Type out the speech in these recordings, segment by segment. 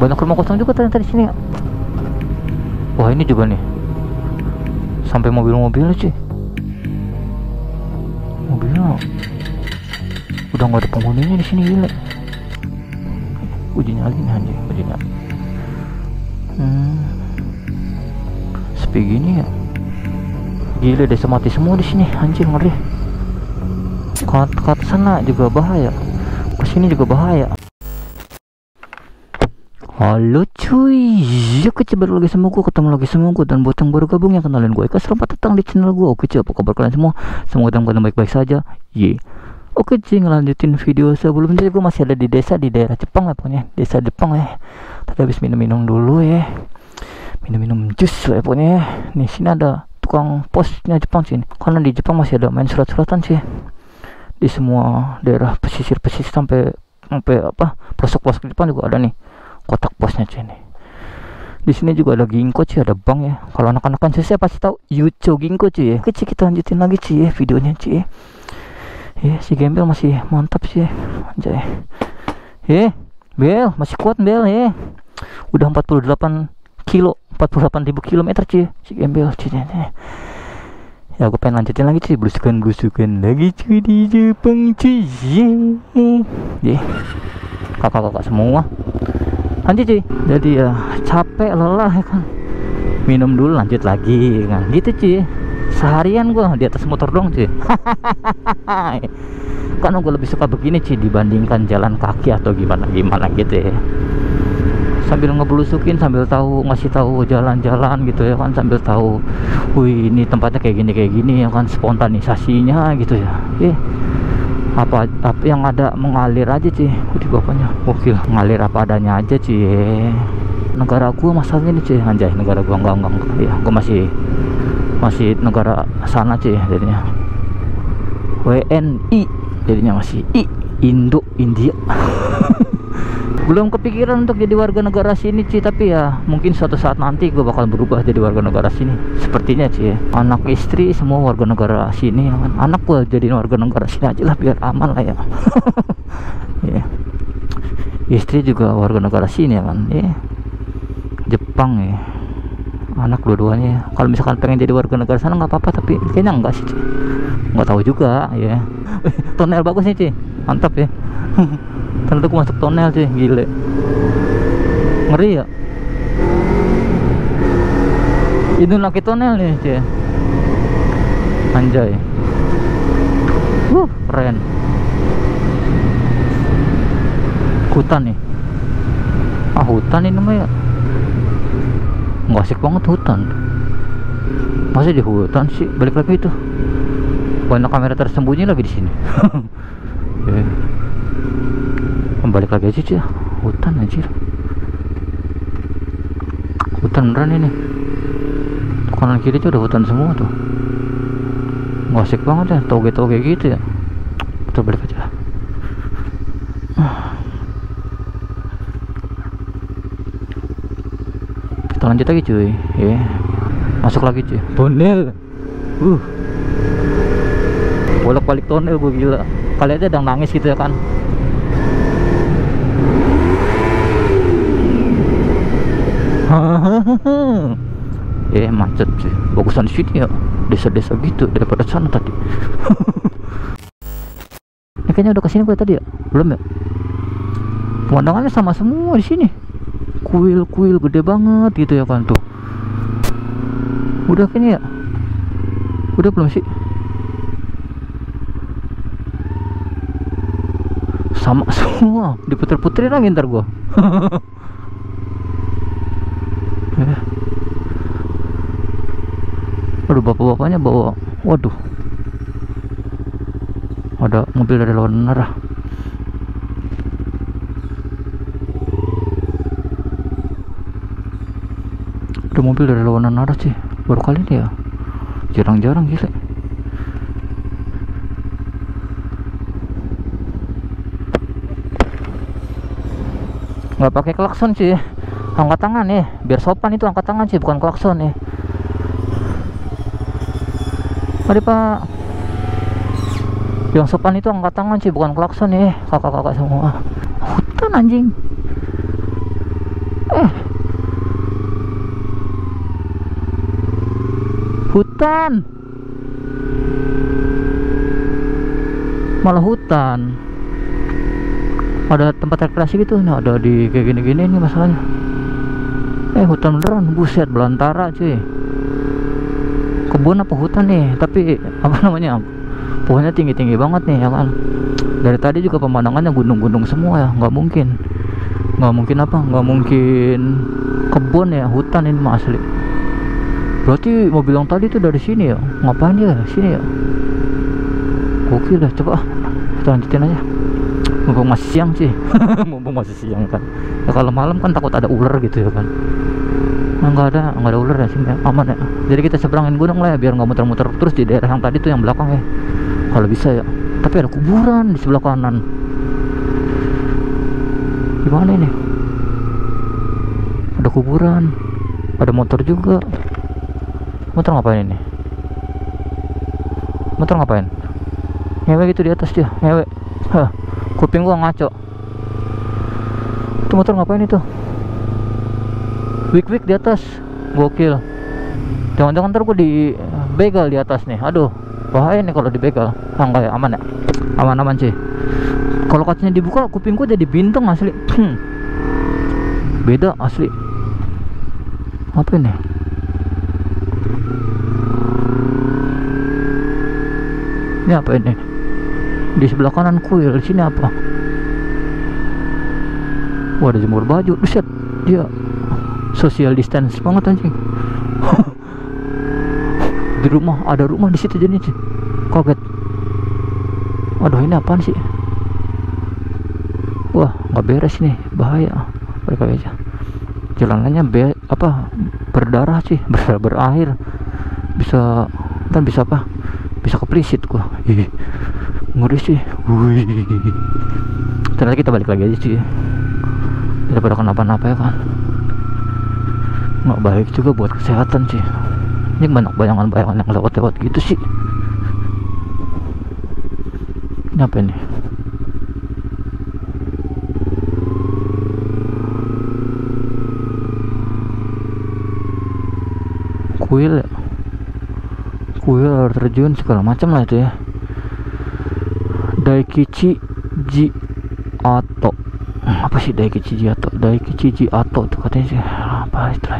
banyak rumah kosong juga ternyata di sini. Wah ini juga nih. Sampai mobil-mobil cuy. Mobilnya udah nggak ada penghuninya di sini gila. Uji nyalin anjing uji nyalin hmm. sepi gini ya? Gila desa mati semua di sini anjing ngeri. Kat sana juga bahaya. Ke sini juga bahaya Halo cuy, ya kece baru lagi sama gue, ketemu lagi sama gue Dan buat yang baru gabung yang kenalin gue Eka Selamat datang di channel gue Oke cuy, apa kabar kalian semua? Semoga keadaan baik-baik saja. Ye. Oke cuy, ngelanjutin video sebelumnya Gue masih ada di desa, di daerah Jepang ya pokoknya. Desa Jepang ya Tadi habis minum-minum dulu ya. Minum-minum jus ya pokoknya Nih sini ada tukang posnya Jepang sih Karena di Jepang masih ada main surat-suratan sih. Di semua daerah pesisir-pesisir sampai sampai apa pelosok-pelosok Jepang juga ada nih kotak posnya cuy nih. Di sini juga ada ginkgo cuy ada bank ya. Kalau anak-anak kan saya pasti tahu Yucho ginkgo cuy ya. Kecil kita lanjutin lagi cuy ya videonya cuy ya. Ya si gembel masih mantap sih anjay. Ya bel masih kuat bel ya. Udah 48 kilo 48 ribu kilometer cuy si gembel cuy ya. Ya aku pengen lanjutin lagi cuy belusukan belusukan lagi cuy di Jepang cuy ya. Kakak-kakak semua lanjut cuy. Jadi ya capek lelah ya kan. Minum dulu lanjut lagi kan. Gitu cuy. Seharian gua di atas motor dong cuy. Kan gue lebih suka begini cuy dibandingkan jalan kaki atau gimana gimana gitu ya. Sambil ngebelusukin sambil tahu ngasih tahu jalan-jalan gitu ya kan. Sambil tahu wih ini tempatnya kayak gini kayak gini ya kan spontanisasinya gitu ya. Eh apa, apa yang ada mengalir aja sih di bapaknya. Gokil ngalir apa adanya aja sih negara gua masalahnya nih cuy anjay negara gua enggak enggak, enggak. ya gua masih masih negara sana cuy jadinya. WNI jadinya masih I. Indo India belum kepikiran untuk jadi warga negara sini sih tapi ya mungkin suatu saat nanti gue bakal berubah jadi warga negara sini. Sepertinya sih ya. anak istri semua warga negara sini ya kan? Anak gue jadi warga negara sini aja lah biar aman lah ya. Yeah. istri juga warga negara sini ya kan? Ya yeah. Jepang ya. Anak dua-duanya kalau misalkan pengen jadi warga negara sana nggak apa-apa tapi kayaknya enggak sih nggak tahu juga ya. Tonel bagus nih sih mantap ya ternyata aku masuk tonel sih gile. Ngeri ya? Ini lagi tonel nih sih anjay. Uh keren. Hutan nih. Ah hutan ini namanya. Nggak asik banget hutan. Masih di hutan sih? Balik lagi itu. Banyak kamera tersembunyi lagi di sini. Yeah balik lagi aja sih hutan anjir. Hutan beneran ini. Kanan kiri tuh udah hutan semua tuh. Nggak asik banget ya toge-toge gitu ya. Kita balik aja. Kita lanjut lagi cuy. Ya yeah. masuk lagi cuy. Tonel uh. Bolak balik tonel gue gila. Kalian aja sedang nangis gitu ya kan eh macet sih. Bagusan di sini ya. Desa-desa gitu daripada sana tadi. Ini kayaknya udah ke sini gue tadi ya? Belum ya? Pemandangannya sama semua di sini. Kuil-kuil gede banget gitu ya kan tuh. Udah kayaknya ya? Udah belum sih? Sama semua. Diputer-puterin lagi ntar gua Aduh bapak-bapaknya bawa Waduh. Ada mobil dari lawan arah Ada mobil dari lawan arah sih Baru kali ini ya. Jarang-jarang gila. Nggak pakai klakson sih angkat tangan ya biar sopan itu angkat tangan sih bukan klakson ya mari pak. Yang sopan itu angkat tangan sih bukan klakson ya kakak-kakak semua. Hutan anjing. Eh. Hutan. Malah hutan. Ada tempat rekreasi gitu nah ada di kayak gini-gini ini masalahnya. Eh hutan beneran buset belantara cuy kebun apa hutan nih? Tapi apa namanya pohonnya tinggi-tinggi banget nih ya kan? Dari tadi juga pemandangannya gunung-gunung semua ya nggak mungkin. Nggak mungkin apa? Nggak mungkin kebun ya hutan ini mah asli. Berarti mobil yang tadi tuh dari sini ya? Ngapain dia? Sini ya? Oke lah coba kita lanjutin aja. Mumpung masih siang sih. Mumpung masih siang kan. Ya kalau malam kan takut ada ular gitu ya kan nggak ada nggak ada ular ya sini aman ya. Jadi kita seberangin gunung lah ya biar nggak muter-muter. Terus di daerah yang tadi tuh yang belakang ya. Kalau bisa ya. Tapi ada kuburan di sebelah kanan. Gimana ini? Ada kuburan. Ada motor juga. Motor ngapain ini? Motor ngapain? Ngewe gitu di atas dia. Ngewe. Hah, kuping gua ngaco. Itu motor ngapain itu wik wik di atas. Gokil. Jangan-jangan ntar gua di begal di atas nih. Aduh bahaya nih kalau di begal ah, enggak ya aman ya? Aman-aman sih. Kalau kacanya dibuka kuping gua jadi bintang asli. Beda asli. Apa ini? Ini apa ini? Di sebelah kanan kuil di sini apa? Wah ada jemur baju. Buset dia social distance banget anjing. Di rumah ada rumah di situ jadi kaget. Waduh ini apaan sih? Wah nggak beres nih. Bahaya. Lagi aja. Jalanannya be apa berdarah sih ber berair bisa kan bisa apa? Bisa keplisit gua. Ih, ngeri sih. Wih. Kita balik lagi aja sih daripada kenapa-napa ya kan nggak baik juga buat kesehatan sih ini banyak bayangan-bayangan yang lewat-lewat gitu sih ini apa ini? Kuil ya? Kuil terjun segala macam lah itu ya. Daikichi Ji Ato apa sih Daikichi Ji Ato Daikichi Ji Ato tuh katanya sih. Apa istilahnya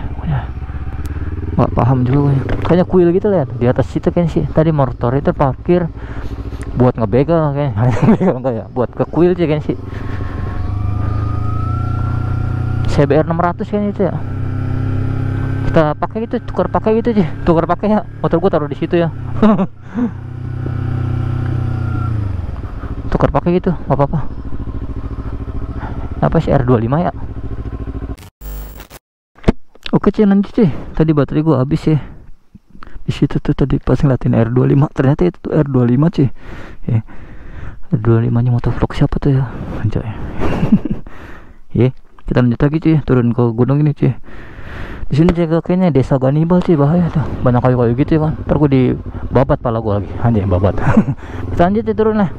nggak paham juga gue kayaknya kuil gitu lah ya. di atas situ kan sih. Tadi motor itu parkir buat ngebegal kayaknya. Ya buat ke kuil sih kan sih. CBR 600 kayaknya itu ya. Kita pakai gitu tukar pakai gitu aja tukar pakai ya motor gua taruh di situ ya. Tukar pakai gitu apa-apa. Apa sih R25 ya oke sih nanti sih tadi baterai gua habis ya. Di situ tuh tadi pas ngeliatin R25 ternyata itu tuh R25 sih ya. R25 nya motor vlog siapa tuh ya? Anjay. Ya kita lanjut lagi cuy. Turun ke gunung ini cuy. Di sini jaga kayaknya desa Ganibal sih bahaya tuh. Banyak kayu-kayu gitu ya kan. Ntar gue di babat pala gue lagi. Anjay babat. Kita lanjut ya turun lah.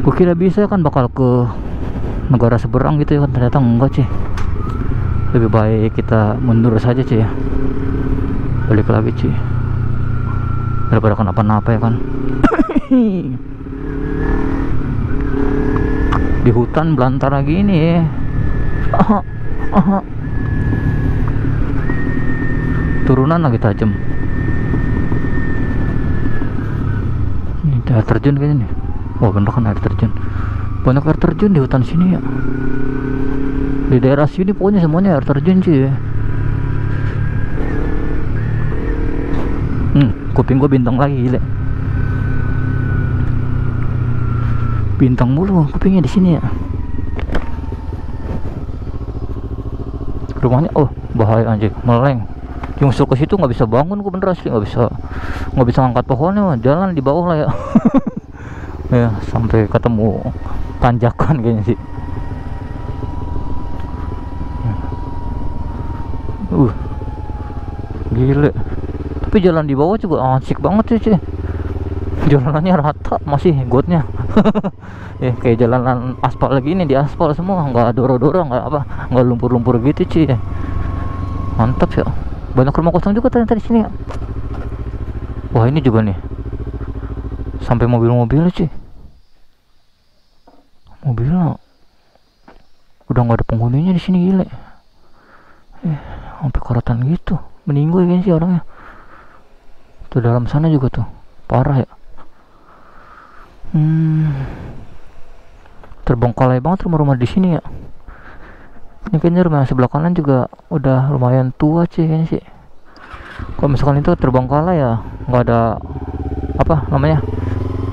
Gue kira bisa kan bakal ke negara seberang gitu ya kan. Ternyata enggak sih lebih baik kita mundur saja sih ya. Balik lagi sih daripada kenapa-napa ya kan? Di hutan belantara gini ya. Turunan lagi tajam. Ini air terjun kayaknya nih. Wah bener kan air terjun. Banyak air terjun di hutan sini ya di daerah sini pokoknya semuanya air terjun sih hmm kuping gua bintang lagi gila. Bintang mulu kupingnya di sini ya. Rumahnya oh bahaya anjing. Meleng. Nyusul ke situ nggak bisa bangun gue bener asli. Nggak bisa nggak bisa ngangkat pohonnya mah. jalan di bawah lah ya. Ya sampai ketemu tanjakan kayaknya sih gile tapi jalan di bawah juga asik banget sih sih jalanannya rata masih gotnya. Ya kayak jalanan aspal lagi ini di aspal semua nggak doro-doro nggak apa nggak lumpur-lumpur gitu cuy mantap ya. Banyak rumah kosong juga ternyata di sini ya. Wah ini juga nih. Sampai mobil-mobil cuy mobilnya udah nggak ada penghuninya di sini gile eh sampai karatan gitu meninggal ya sih orangnya. Tuh dalam sana juga tuh. Parah ya. Hmm. Terbengkalai banget rumah-rumah di sini ya. Ini kayaknya rumah yang sebelah kanan juga udah lumayan tua sih kayaknya sih. Kalau misalkan itu terbengkalai ya nggak ada apa namanya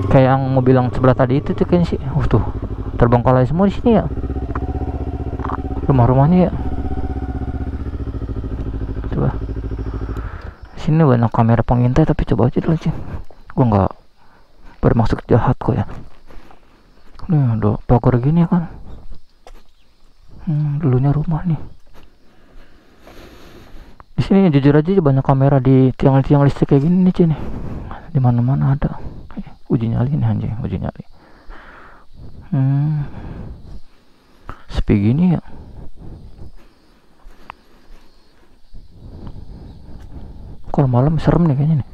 kayak yang mobil yang sebelah tadi itu tuh kayaknya sih. Uh, tuh semua di sini ya. Rumah-rumahnya ya coba sini banyak kamera pengintai tapi coba aja dulu sih gua nggak bermaksud jahat kok ya. Nih ada pagar gini kan? Hmm, dulunya rumah nih. Di sini jujur aja banyak kamera di tiang-tiang listrik kayak gini nih nih. Di mana-mana ada. Eh, uji nyali nih anjing uji nyali. Hmm. Sepi gini ya kalau malam serem nih kayaknya nih.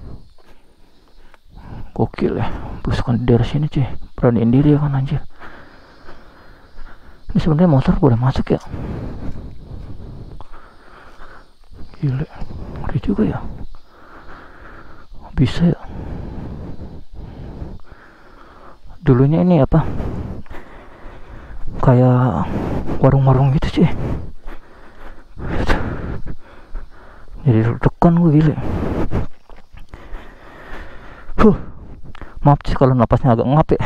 Gokil ya busukan dari sini cuy. Beraniin diri ya kan anjir. Ini sebenarnya motor boleh masuk ya? Gila ngeri juga ya. Bisa ya? Dulunya ini apa? Kayak warung-warung gitu sih jadi tekan gue gila huh maaf sih kalau napasnya agak ngap ya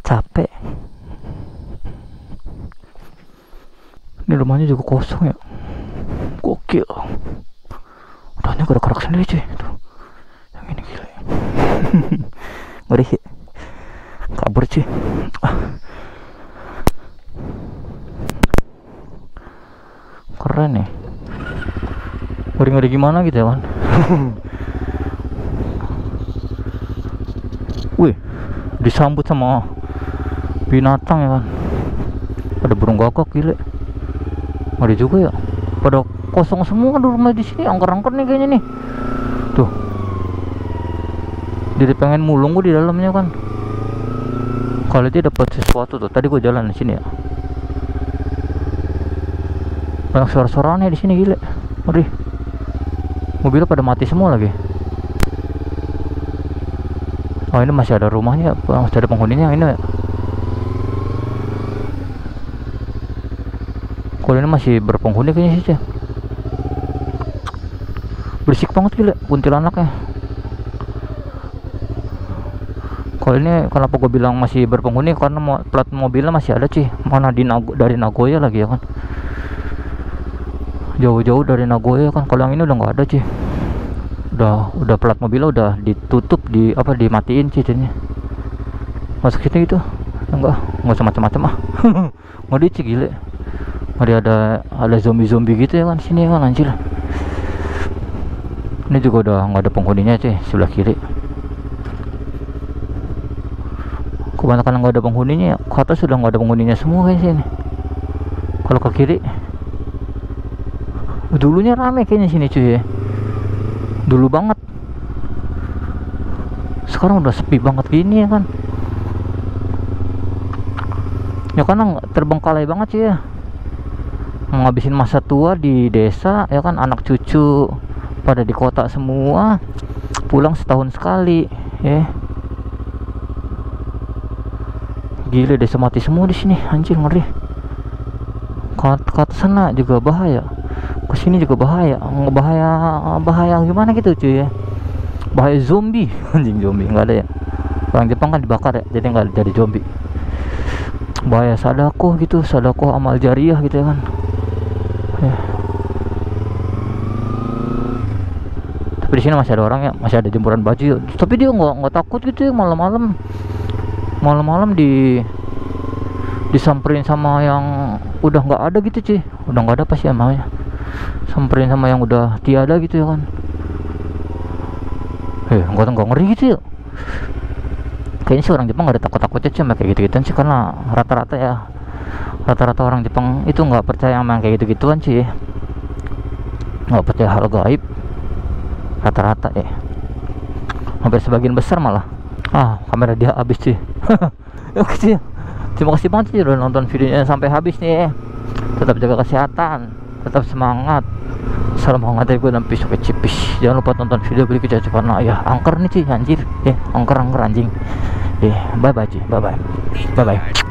capek ini rumahnya juga kosong ya gokil udahnya gerak-gerak sendiri cuy tuh yang ini gila ya ngeri sih kabur cuy keren nih ngeri-ngeri gimana gitu ya kan wih disambut sama binatang ya kan ada burung gagak gile. Ngeri juga ya. Pada kosong semua kan rumah di sini angker-angker nih kayaknya nih. Tuh. Jadi pengen mulung gue di dalamnya kan kalau dia dapat sesuatu tuh. Tadi gue jalan di sini ya. Banyak suara-suaranya di sini gile. Ngeri mobilnya pada mati semua lagi. Oh ini masih ada rumahnya masih ada penghuninya ini. Kalau ini masih berpenghuni kayaknya sih berisik banget gila kuntilanaknya. Kalau ini kenapa gue bilang masih berpenghuni? Karena plat mobilnya masih ada sih mana di Nago dari Nagoya lagi ya kan jauh-jauh dari Nagoya kan. Kalau yang ini udah nggak ada sih udah udah plat mobilnya udah ditutup di apa dimatiin sih jadinya. Masuk sini gitu. Enggak nggak usah macam-macam ah. Mau dicek gile. Ada ada ada zombie zombie gitu ya kan sini kan anjir. Ini juga udah nggak ada penghuninya sih sebelah kiri. Kebanyakan nggak ada penghuninya ya. Ke atas sudah nggak ada penghuninya semua kayak sini kalau ke kiri dulunya rame kayaknya sini cuy ya. Dulu banget. Sekarang udah sepi banget gini ya kan? Ya kan terbengkalai banget sih ya. Ngabisin masa tua di desa ya kan? Anak cucu pada di kota semua. Pulang setahun sekali ya. Gila desa mati semua di sini. Anjir ngeri. Kata sana juga bahaya ke sini juga bahaya bahaya bahaya gimana gitu cuy ya. Bahaya zombie anjing zombie nggak ada ya. Orang Jepang kan dibakar ya jadi nggak jadi zombie. Bahaya sadako gitu sadako amal jariah gitu ya kan. Ya. tapi di sini masih ada orang ya masih ada jemuran baju tapi dia nggak nggak takut gitu ya malam-malam. Malam-malam di disamperin sama yang udah nggak ada gitu cuy. Udah nggak ada pasti emangnya samperin sama yang udah tiada gitu ya kan? Eh nggak nggak ngeri gitu ya. Kayaknya sih orang Jepang nggak ada takut-takutnya cuma kayak gitu-gituan sih karena rata-rata ya rata-rata orang Jepang itu nggak percaya sama yang kayak gitu-gituan sih. Nggak percaya hal gaib. Rata-rata ya. Hampir sebagian besar malah. Ah kamera dia habis sih. Oke sih. Terima kasih banget sih udah nonton videonya sampai habis nih. Tetap jaga kesehatan tetap semangat. Salam hangat dari gue dan pisau kecipis jangan lupa tonton video berikutnya karena ya. Angker nih sih anjir. Ya angker angker anjing. Eh bye bye sih bye bye bye bye